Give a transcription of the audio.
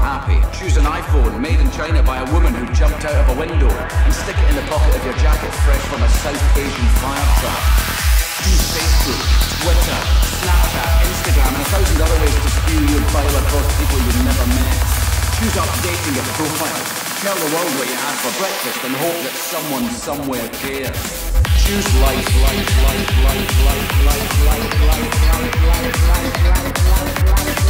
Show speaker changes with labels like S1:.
S1: happy. Choose an iPhone made in China by a woman who jumped out of a window and stick it in the pocket of your jacket fresh from a South Asian fire trap. Use Facebook, Twitter, Snapchat, Instagram and a thousand other ways to spew your file across people you've never met. Choose updating your profile. Tell the world what you had for breakfast and hope that someone somewhere cares choose life, life, life, life, life, life, life, life, life, life, life, life, life, life, life.